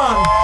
on.